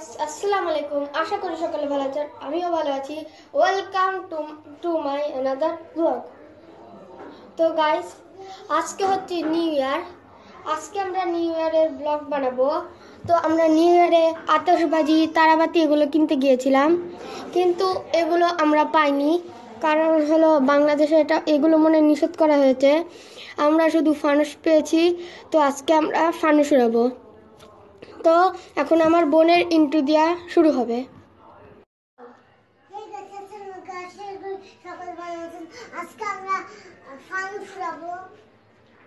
আসসালামু আলাইকুম। আশা করি সকলে ভালো আছেন। আমিও ভালো আছি। Welcome to to my another blog তো গাইস আজকে হচ্ছে নিউ ইয়ার আজকে আমরা নিউ ইয়ারের ব্লগ বানাবো। তো আমরা নিউ ইয়ারে আতশবাজি, তারাবাতি এগুলো কিনতে গিয়েছিলাম। কিন্তু এগুলো আমরা পাইনি। কারণ হলো বাংলাদেশে এটা এগুলো মনে নিষেধ করা হয়েছে। আমরা শুধু ফানুস পেয়েছি। তো আজকে আমরা ফানুস উড়াবো তো এখন আমার বোনের ইন্টু দেওয়া শুরু হবে।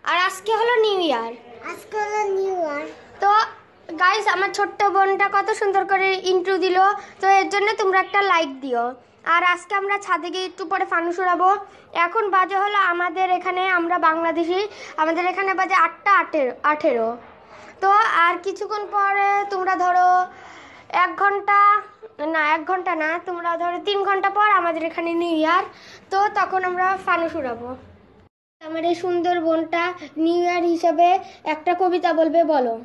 আর আজকে হলো নিউ ইয়ার আজকে হলো নিউ ইয়ার তো গাইস আমার ছোট্ট বোনটা কত সুন্দর করে ইন্ট্রো দিল। তো এর জন্য তোমরা একটা লাইক দিও। আর আজকে আমরা ছাদে গিয়ে একটু পরে ফানুস উড়াবো এখন বাজে হলো আমাদের এখানে আমরা বাংলাদেশি আমাদের এখানে বাজে আটটা আঠেরো আঠেরো। তো আর কিছুক্ষণ পরে তোমরা ধরো এক ঘণ্টা না এক ঘণ্টা না তোমরা ধরো তিন ঘণ্টা পর আমাদের এখানে নিউ ইয়ার তো তখন আমরা ফানুস উড়াবো আমার এই সুন্দর বোনটা নিউ ইয়ার হিসাবে একটা কবিতা বলবে বলো।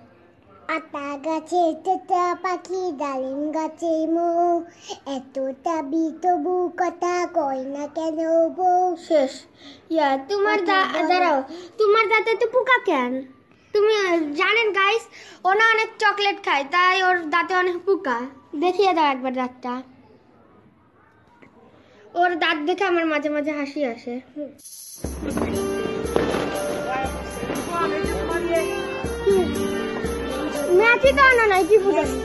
আতা গাছে তোতা পাখি ডালিম গাছে মো এতটা বি তবু কথা কয় না কেন বউ শেষ। ইয়া তোমার দা- দাঁড়াও তোমার দাঁতে তো পোকা কেন? তুমি জানেন গাইস ওনা অনেক চকলেট খায়, তাই ওর দাঁতে অনেক পোকা। দেখিয়ে দাও একবার দাঁতটা। ওর দাঁত দেখে আমার মাঝে মাঝে হাসি আসে। ম্যাচই তো আনা নাই, কি ফুটানি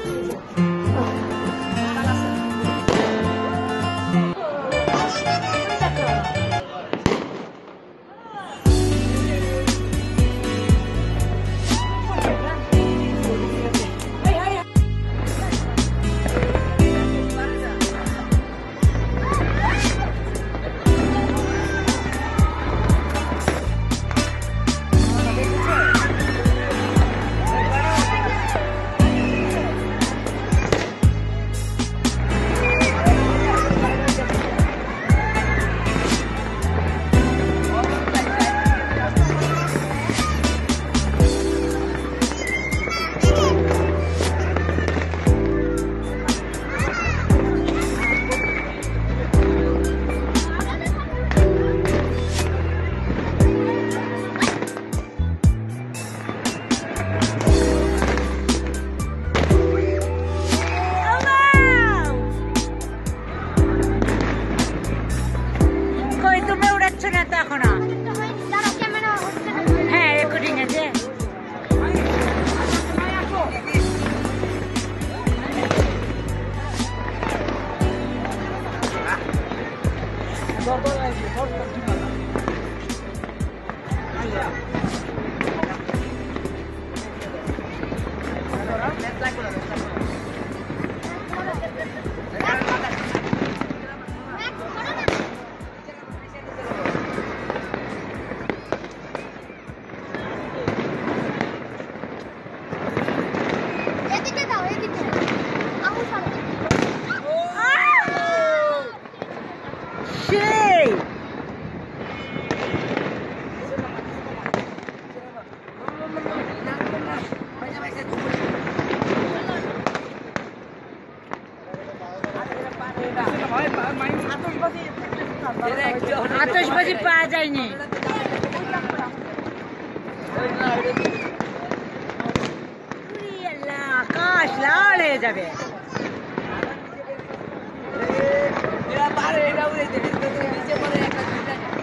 bye সেই আতশবাজি পাওয়া যায়নি উরি আল্লাহ, আকাশ লাল হয়ে যাবে Mira, padre, era un entrevista, se me dice por allá,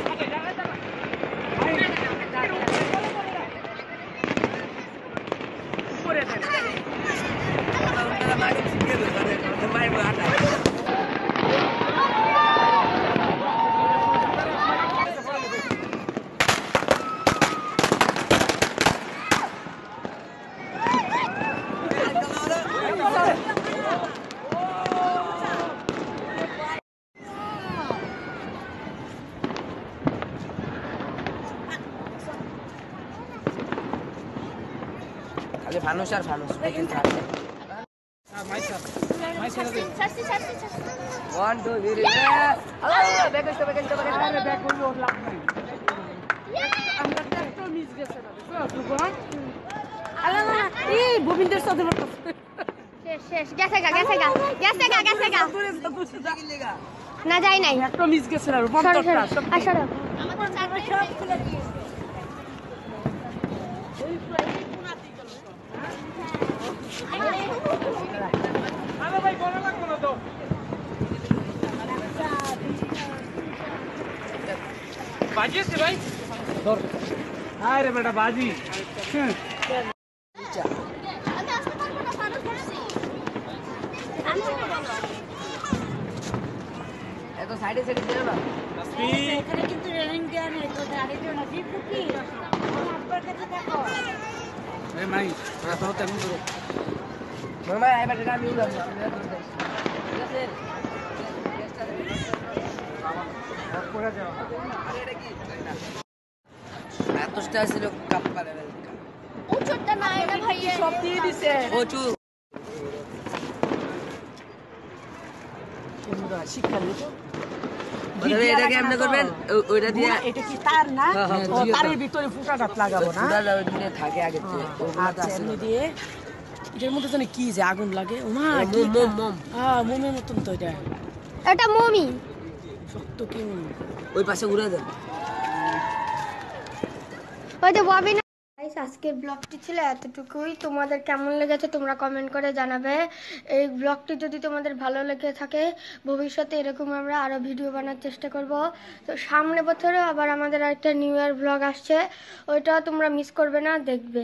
ফানুস আর ফানুস পেছন ছাড়ছে ওয়ান টু থ্রি গোবিন্দের সাথে শেষ শেষ। গেছে গা গেছে গা গেছে গা গেছে গা। না যাই নাই। একটা মিস গেছে না সরো পঞ্চাশটা সরো। আর সরো। বাজিয়েছে ভাই আরে বেটা বাজি। এত সাইডে সাইডে দিও না এখানে কিন্তু রেলিং দেওয়া নেই তো আরেকজন আছে ফুকি আপনার কাছে দেখো। এ মাই এত তেমন করো মামা এবার এটা আমি উড়াবো। ঠিক আছে এত স্টার ছিল কাপ পারে উচ্চটা না এটা ভাইয়া সব দিয়ে দিছে। প্রচুর। শিক্ষা দিত এটা কেমনে করবেন? ওইটা দিয়ে এটা কি তার না? হ্যাঁ, হ্যাঁ, তারের ভিতরে লাগাবো না? থাকে আগে দিয়ে এটার মধ্যে জানি কি যে আগুন লাগে? মোম মোম হ্যাঁ মোমের মতন তো এটা। এটা মমি। সত্য কি মোম? ওই পাশে ঘুরে দেন ওই ববি Guys, আজকের ব্লগটি ছিল এতটুকুই। তোমাদের কেমন লেগেছে তোমরা কমেন্ট করে জানাবে। এই ব্লগটি যদি তোমাদের ভালো লেগে থাকে ভবিষ্যতে এরকম আমরা আরও ভিডিও বানার চেষ্টা করব। তো সামনে বছরে আবার আমাদের একটা নিউ ইয়ার ব্লগ আসছে। ওইটা তোমরা মিস করবে না দেখবে।